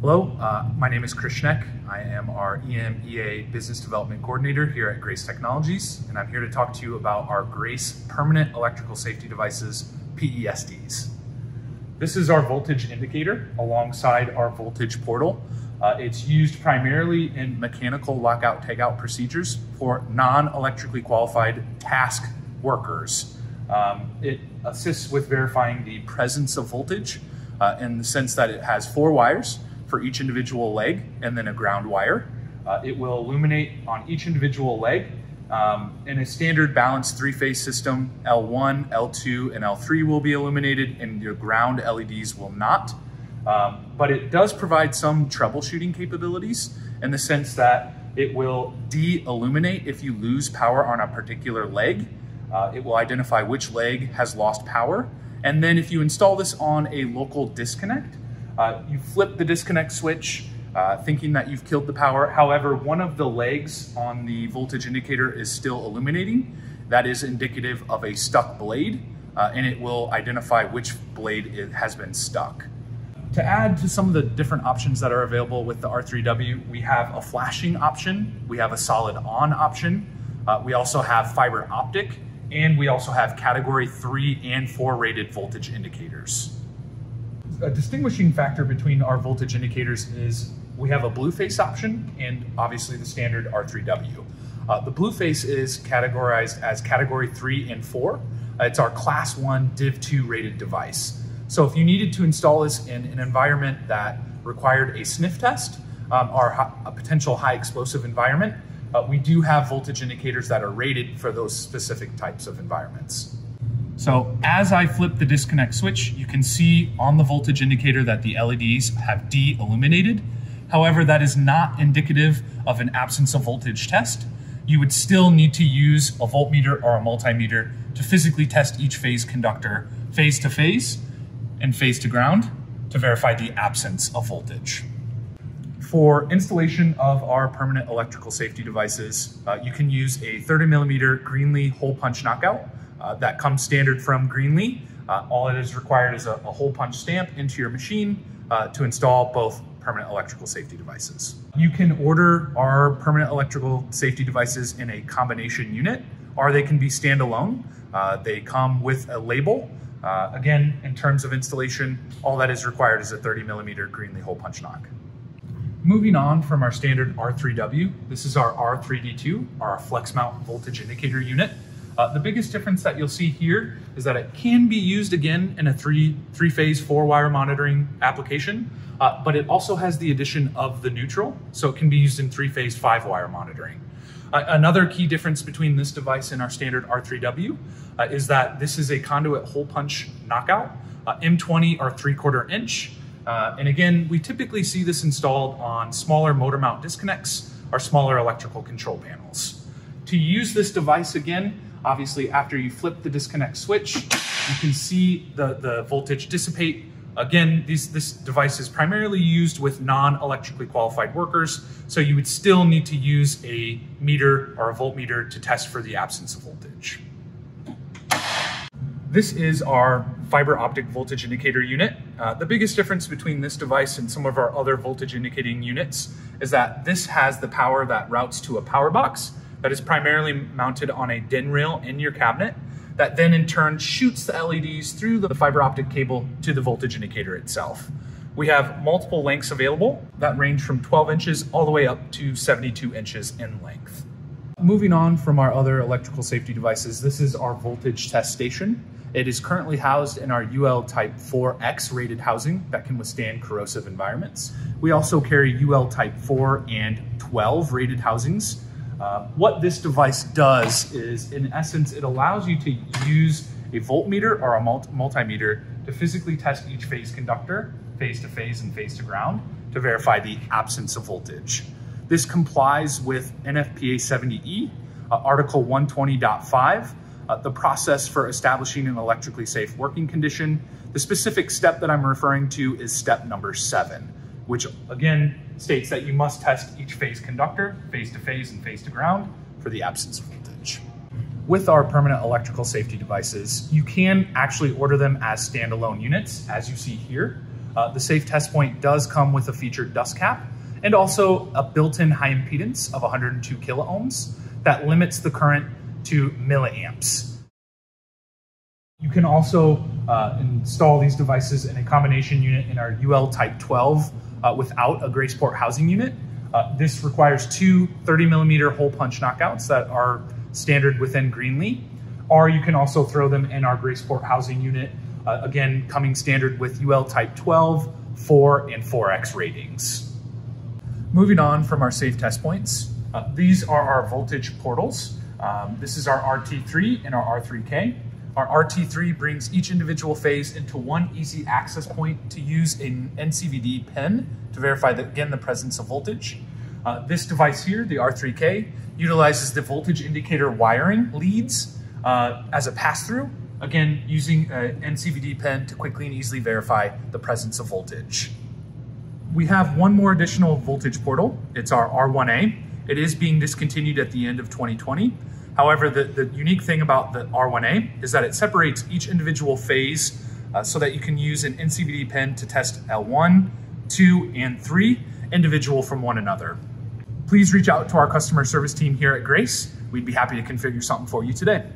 Hello, uh, my name is Chris Schneck. I am our EMEA Business Development Coordinator here at Grace Technologies, and I'm here to talk to you about our Grace Permanent Electrical Safety Devices, PESDs. This is our voltage indicator alongside our voltage portal. Uh, it's used primarily in mechanical lockout tagout procedures for non-electrically qualified task workers. Um, it assists with verifying the presence of voltage uh, in the sense that it has four wires for each individual leg and then a ground wire. Uh, it will illuminate on each individual leg. Um, in a standard balanced three-phase system, L1, L2, and L3 will be illuminated and your ground LEDs will not. Um, but it does provide some troubleshooting capabilities in the sense that it will de-illuminate if you lose power on a particular leg. Uh, it will identify which leg has lost power. And then if you install this on a local disconnect, uh, you flip the disconnect switch, uh, thinking that you've killed the power. However, one of the legs on the voltage indicator is still illuminating. That is indicative of a stuck blade, uh, and it will identify which blade it has been stuck. To add to some of the different options that are available with the R3W, we have a flashing option, we have a solid on option, uh, we also have fiber optic, and we also have category three and four rated voltage indicators a distinguishing factor between our voltage indicators is we have a blue face option and obviously the standard R3W. Uh, the blue face is categorized as category three and four. Uh, it's our class one div two rated device. So if you needed to install this in an environment that required a sniff test um, or a potential high explosive environment, uh, we do have voltage indicators that are rated for those specific types of environments. So as I flip the disconnect switch, you can see on the voltage indicator that the LEDs have de-illuminated. However, that is not indicative of an absence of voltage test. You would still need to use a voltmeter or a multimeter to physically test each phase conductor phase to phase and phase to ground to verify the absence of voltage. For installation of our permanent electrical safety devices, uh, you can use a 30 millimeter Greenlee hole punch knockout uh, that comes standard from Greenlee. Uh, all it is required is a, a, hole punch stamp into your machine uh, to install both permanent electrical safety devices. You can order our permanent electrical safety devices in a combination unit, or they can be standalone. Uh, they come with a label. Uh, again, in terms of installation, all that is required is a 30 millimeter Greenlee hole punch knock. Moving on from our standard R3W, this is our R3D2, our flex mount voltage indicator unit. Uh, the biggest difference that you'll see here is that it can be used again in a three, three phase, four wire monitoring application, uh, but it also has the addition of the neutral, so it can be used in three phase, five wire monitoring. Uh, another key difference between this device and our standard R3W uh, is that this is a conduit hole punch knockout, uh, M20 or three quarter inch. Uh, and again, we typically see this installed on smaller motor mount disconnects or smaller electrical control panels. To use this device again, Obviously, after you flip the disconnect switch, you can see the, the voltage dissipate. Again, these, this device is primarily used with non-electrically qualified workers, so you would still need to use a meter or a voltmeter to test for the absence of voltage. This is our fiber optic voltage indicator unit. Uh, the biggest difference between this device and some of our other voltage indicating units is that this has the power that routes to a power box, that is primarily mounted on a DIN rail in your cabinet that then in turn shoots the LEDs through the fiber optic cable to the voltage indicator itself. We have multiple lengths available that range from 12 inches all the way up to 72 inches in length. Moving on from our other electrical safety devices, this is our voltage test station. It is currently housed in our UL Type 4X rated housing that can withstand corrosive environments. We also carry UL Type 4 and 12 rated housings uh, what this device does is, in essence, it allows you to use a voltmeter or a multimeter to physically test each phase conductor, phase to phase and phase to ground, to verify the absence of voltage. This complies with NFPA 70E, uh, Article 120.5, uh, the process for establishing an electrically safe working condition. The specific step that I'm referring to is step number seven which again states that you must test each phase conductor, phase to phase and phase to ground for the absence of voltage. With our permanent electrical safety devices, you can actually order them as standalone units, as you see here. Uh, the safe test point does come with a featured dust cap and also a built-in high impedance of 102 kiloohms that limits the current to milliamps. You can also uh, install these devices in a combination unit in our UL Type 12 uh, without a Graceport housing unit. Uh, this requires two 30 millimeter hole punch knockouts that are standard within Greenlee, or you can also throw them in our Graceport housing unit, uh, again, coming standard with UL Type 12, 4, and 4X ratings. Moving on from our safe test points, uh, these are our voltage portals. Um, this is our RT3 and our R3K. Our RT3 brings each individual phase into one easy access point to use an NCVD pen to verify, again, the presence of voltage. Uh, this device here, the R3K, utilizes the voltage indicator wiring leads uh, as a pass-through, again, using an NCVD pen to quickly and easily verify the presence of voltage. We have one more additional voltage portal. It's our R1A. It is being discontinued at the end of 2020. However, the, the unique thing about the R1A is that it separates each individual phase uh, so that you can use an NCVD pen to test L1, 2, and 3 individual from one another. Please reach out to our customer service team here at Grace. We'd be happy to configure something for you today.